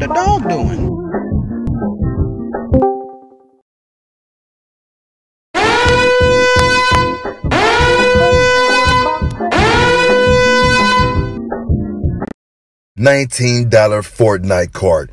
the dog doing? $19 Fortnite card.